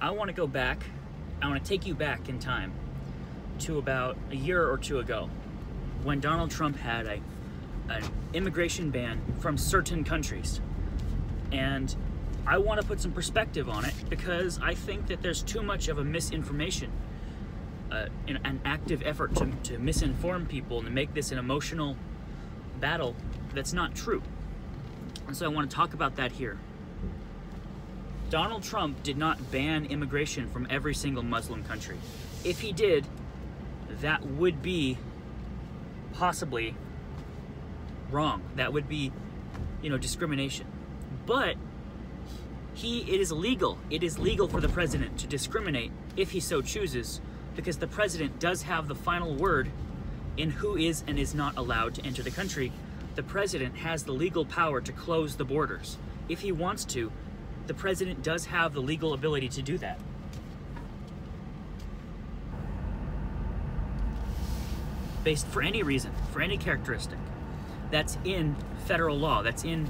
I want to go back. I want to take you back in time to about a year or two ago when Donald Trump had a an immigration ban from certain countries. And I want to put some perspective on it because I think that there's too much of a misinformation, uh, an active effort to, to misinform people and to make this an emotional battle that's not true. And so I want to talk about that here. Donald Trump did not ban immigration from every single Muslim country. If he did, that would be possibly wrong. That would be, you know, discrimination. But he it is legal. It is legal for the president to discriminate if he so chooses because the president does have the final word in who is and is not allowed to enter the country. The president has the legal power to close the borders. If he wants to, the president does have the legal ability to do that. Based for any reason, for any characteristic that's in federal law. That's in,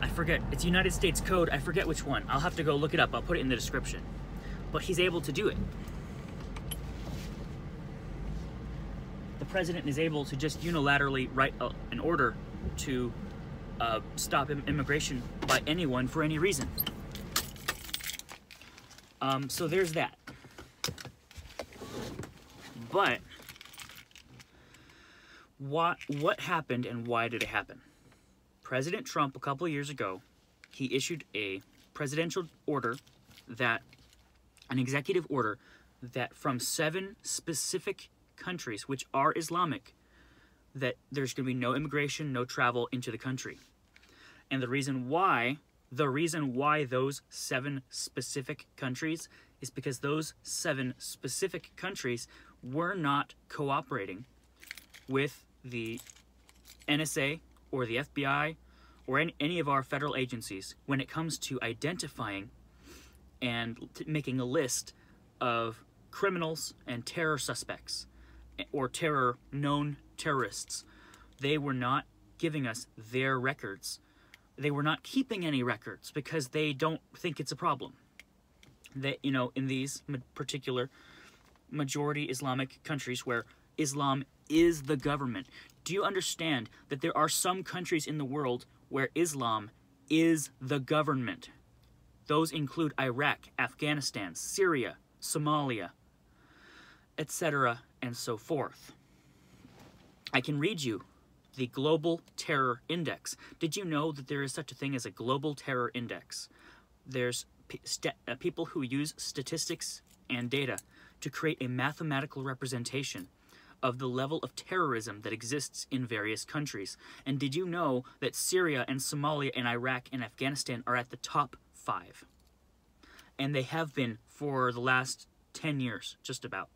I forget, it's United States Code. I forget which one. I'll have to go look it up. I'll put it in the description. But he's able to do it. The president is able to just unilaterally write a, an order to uh, stop immigration by anyone for any reason. Um, so there's that. But what what happened and why did it happen? President Trump a couple of years ago, he issued a presidential order that an executive order that from seven specific countries which are Islamic that there's going to be no immigration, no travel into the country. And the reason why, the reason why those seven specific countries is because those seven specific countries were not cooperating with the NSA or the FBI or any, of our federal agencies when it comes to identifying and making a list of criminals and terror suspects eh, or terror known terrorists. They were not giving us their records. They were not keeping any records because they don't think it's a problem. That you know, in these particular majority Islamic countries where Islam is the government. Do you understand that there are some countries in the world where Islam is the government? Those include Iraq, Afghanistan, Syria, Somalia, etc., and so forth. I can read you the Global Terror Index. Did you know that there is such a thing as a Global Terror Index? There's uh, people who use statistics and data to create a mathematical representation of the level of terrorism that exists in various countries. And did you know that Syria and Somalia and Iraq and Afghanistan are at the top five? And they have been for the last 10 years, just about.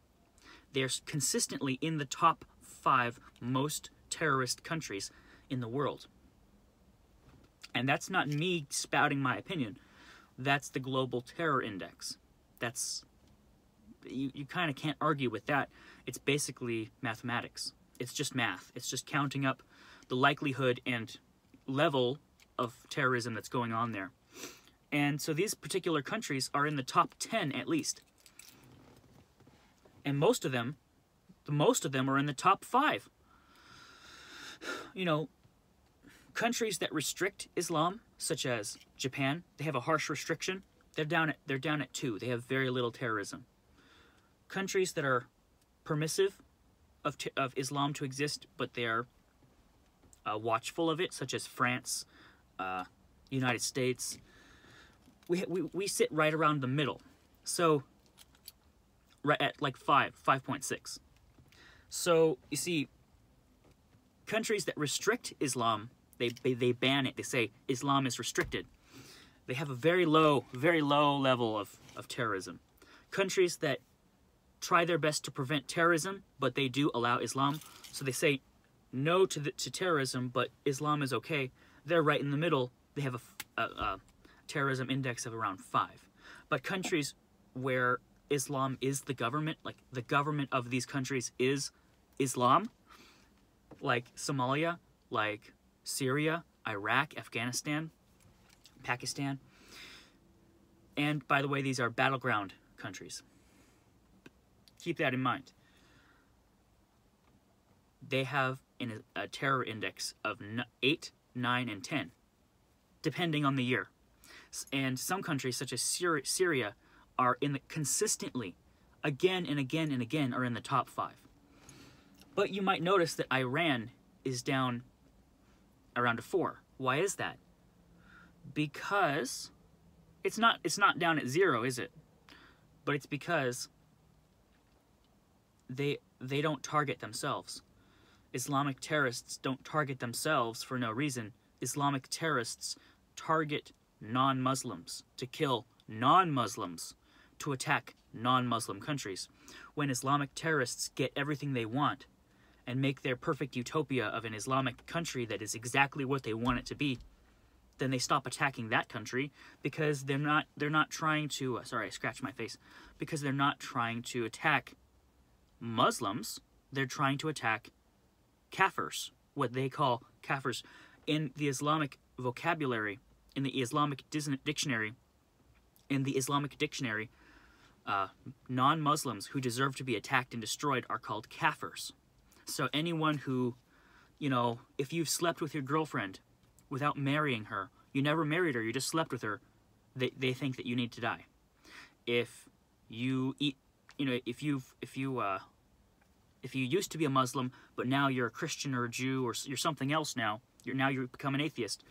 They're consistently in the top five most terrorist countries in the world. And that's not me spouting my opinion. That's the Global Terror Index. That's you, you kind of can't argue with that. It's basically mathematics. It's just math. It's just counting up the likelihood and level of terrorism that's going on there. And so these particular countries are in the top 10 at least. And most of them, the most of them are in the top 5. You know, countries that restrict Islam, such as Japan, they have a harsh restriction. They're down at they're down at 2. They have very little terrorism countries that are permissive of, of Islam to exist, but they're uh, watchful of it, such as France, uh, United States. We, we, we sit right around the middle. So, right at like 5, 5.6. So, you see, countries that restrict Islam, they, they, they ban it. They say Islam is restricted. They have a very low, very low level of, of terrorism. Countries that try their best to prevent terrorism, but they do allow Islam. So they say no to, the, to terrorism, but Islam is okay. They're right in the middle. They have a, a, a terrorism index of around five. But countries where Islam is the government, like the government of these countries is Islam, like Somalia, like Syria, Iraq, Afghanistan, Pakistan. And by the way, these are battleground countries. Keep that in mind. They have a terror index of 8, 9, and 10, depending on the year. And some countries, such as Syria, are in the, consistently, again and again and again, are in the top five. But you might notice that Iran is down around a four. Why is that? Because it's not it's not down at zero, is it? But it's because they they don't target themselves. Islamic terrorists don't target themselves for no reason. Islamic terrorists target non-Muslims to kill non-Muslims to attack non-Muslim countries. When Islamic terrorists get everything they want and make their perfect utopia of an Islamic country that is exactly what they want it to be, then they stop attacking that country because they're not they're not trying to uh, sorry I scratched my face because they're not trying to attack Muslims they're trying to attack kafirs, what they call kafirs. In the Islamic vocabulary, in the Islamic dictionary, in the Islamic dictionary, uh, non-Muslims who deserve to be attacked and destroyed are called kafirs. So anyone who, you know, if you've slept with your girlfriend without marrying her, you never married her, you just slept with her, they, they think that you need to die. If you eat, you know, if you've, if you, uh, if you used to be a Muslim, but now you're a Christian or a Jew or you're something else now, you're now you become an atheist,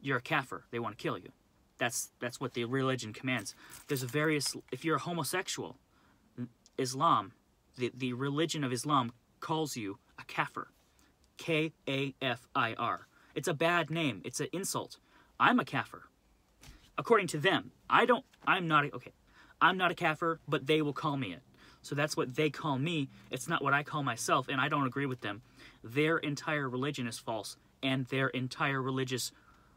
you're a kafir. They want to kill you. That's that's what the religion commands. There's a various. If you're a homosexual, Islam, the the religion of Islam calls you a kafir. K A F I R. It's a bad name. It's an insult. I'm a kafir. According to them, I don't. I'm not. A, okay, I'm not a kafir, but they will call me it. So that's what they call me. It's not what I call myself, and I don't agree with them. Their entire religion is false, and their entire religious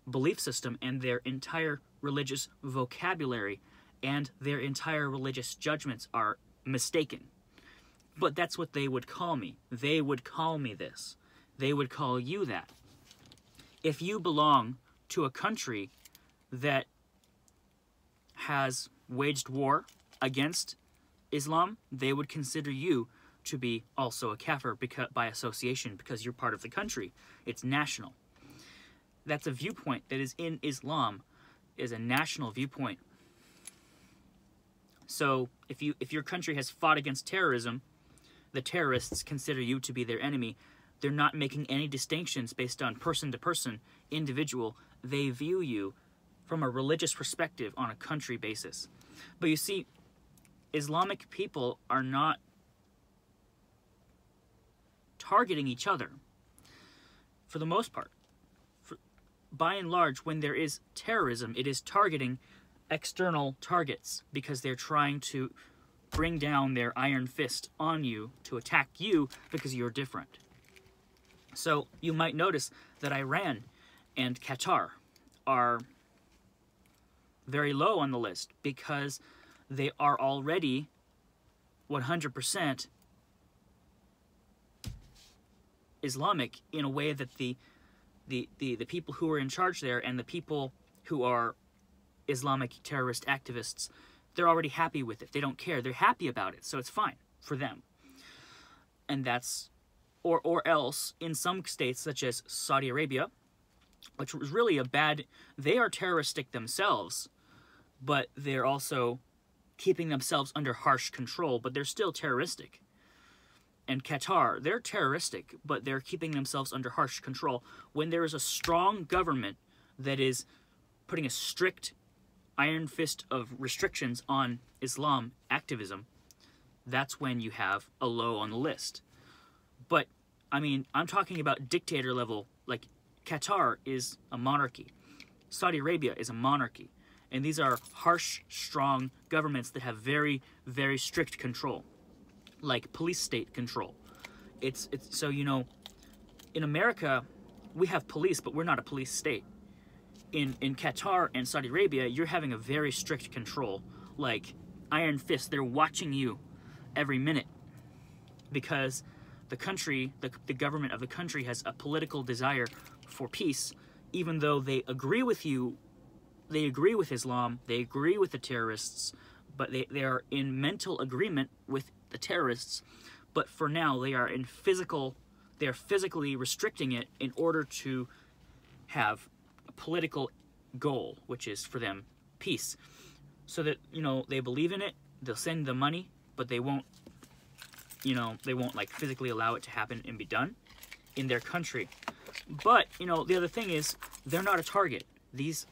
belief system, and their entire religious vocabulary, and their entire religious judgments are mistaken. But that's what they would call me. They would call me this. They would call you that. If you belong to a country that has waged war against Islam, they would consider you to be also a kafir because, by association because you're part of the country. It's national. That's a viewpoint that is in Islam, is a national viewpoint. So if you if your country has fought against terrorism, the terrorists consider you to be their enemy. They're not making any distinctions based on person to person, individual. They view you from a religious perspective on a country basis. But you see, Islamic people are not targeting each other for the most part. For, by and large, when there is terrorism, it is targeting external targets because they're trying to bring down their iron fist on you to attack you because you're different. So you might notice that Iran and Qatar are very low on the list because they are already 100% Islamic in a way that the, the, the, the people who are in charge there and the people who are Islamic terrorist activists, they're already happy with it. They don't care. They're happy about it, so it's fine for them. And that's, or, or else, in some states such as Saudi Arabia, which was really a bad, they are terroristic themselves, but they're also keeping themselves under harsh control, but they're still terroristic. And Qatar, they're terroristic, but they're keeping themselves under harsh control. When there is a strong government that is putting a strict iron fist of restrictions on Islam activism, that's when you have a low on the list. But, I mean, I'm talking about dictator level, like Qatar is a monarchy. Saudi Arabia is a monarchy. And these are harsh, strong governments that have very, very strict control, like police state control. It's, it's so, you know, in America, we have police, but we're not a police state. In, in Qatar and Saudi Arabia, you're having a very strict control. Like, iron fist, they're watching you every minute because the country, the, the government of the country has a political desire for peace, even though they agree with you they agree with Islam, they agree with the terrorists, but they, they are in mental agreement with the terrorists. But for now, they are in physical, they are physically restricting it in order to have political goal, which is for them peace. So that, you know, they believe in it, they'll send the money, but they won't, you know, they won't like physically allow it to happen and be done in their country. But, you know, the other thing is they're not a target. These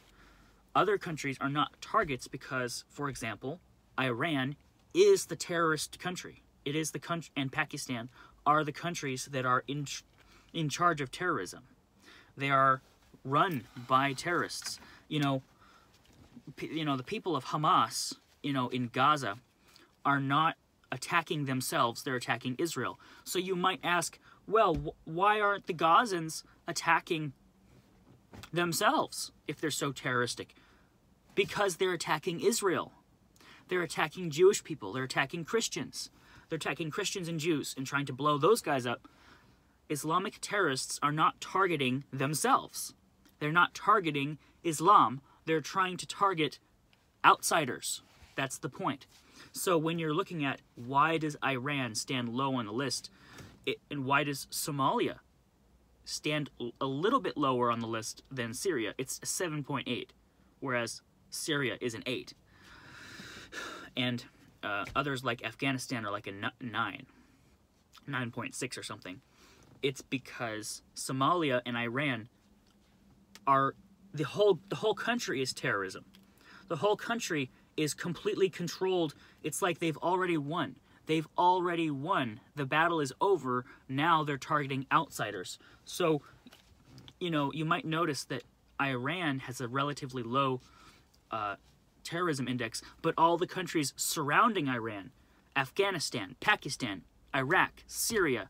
other countries are not targets because, for example, Iran is the terrorist country. It is the country, and Pakistan are the countries that are in, in charge of terrorism. They are run by terrorists. You know, you know the people of Hamas, you know, in Gaza, are not attacking themselves; they're attacking Israel. So you might ask, well, wh why aren't the Gazans attacking themselves if they're so terroristic? Because they're attacking Israel. They're attacking Jewish people. They're attacking Christians. They're attacking Christians and Jews and trying to blow those guys up. Islamic terrorists are not targeting themselves. They're not targeting Islam. They're trying to target outsiders. That's the point. So when you're looking at why does Iran stand low on the list, it, and why does Somalia stand a little bit lower on the list than Syria? It's 7.8, whereas Syria is an 8. And uh, others like Afghanistan are like a 9, 9.6 or something. It's because Somalia and Iran are the whole the whole country is terrorism. The whole country is completely controlled. It's like they've already won. They've already won. The battle is over. Now they're targeting outsiders. So, you know, you might notice that Iran has a relatively low uh, terrorism index, but all the countries surrounding Iran, Afghanistan, Pakistan, Iraq, Syria,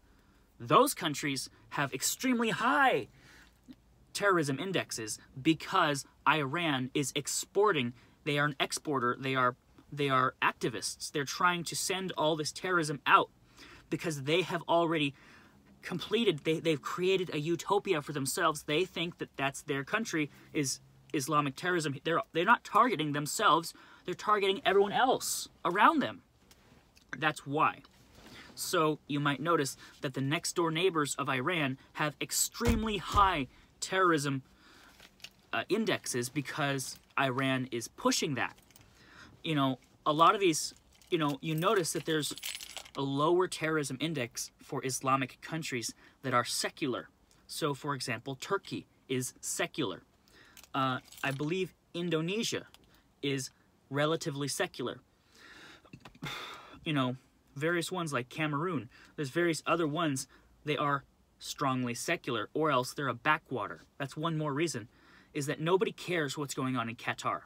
those countries have extremely high terrorism indexes because Iran is exporting. They are an exporter. They are they are activists. They're trying to send all this terrorism out because they have already completed. They they've created a utopia for themselves. They think that that's their country is Islamic terrorism. They're they're not targeting themselves. They're targeting everyone else around them. That's why. So you might notice that the next door neighbors of Iran have extremely high terrorism uh, indexes because Iran is pushing that. You know, a lot of these, you know, you notice that there's a lower terrorism index for Islamic countries that are secular. So, for example, Turkey is secular. Uh, I believe Indonesia is relatively secular. You know, various ones like Cameroon, there's various other ones, they are strongly secular, or else they're a backwater. That's one more reason, is that nobody cares what's going on in Qatar.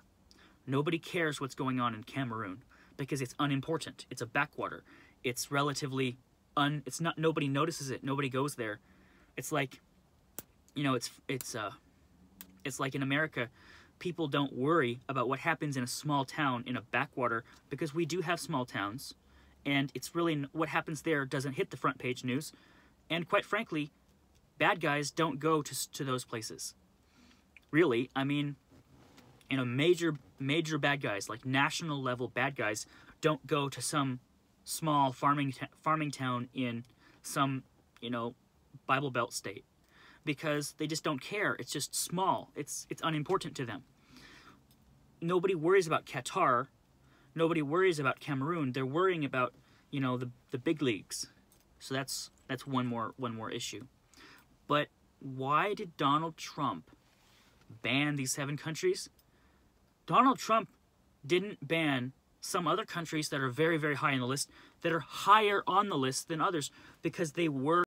Nobody cares what's going on in Cameroon because it's unimportant. It's a backwater. It's relatively un. It's not. Nobody notices it. Nobody goes there. It's like, you know, it's it's uh, it's like in America, people don't worry about what happens in a small town in a backwater because we do have small towns, and it's really what happens there doesn't hit the front page news and quite frankly, bad guys don't go to, to those places. Really, I mean, you know, major, major bad guys, like national level bad guys, don't go to some small farming, farming town in some, you know, Bible Belt state because they just don't care. It's just small. It's it's unimportant to them. Nobody worries about Qatar. Nobody worries about Cameroon. They're worrying about, you know, the the big leagues. So that's that's one more one more issue. But why did Donald Trump ban these seven countries? Donald Trump didn't ban some other countries that are very very high on the list that are higher on the list than others because they were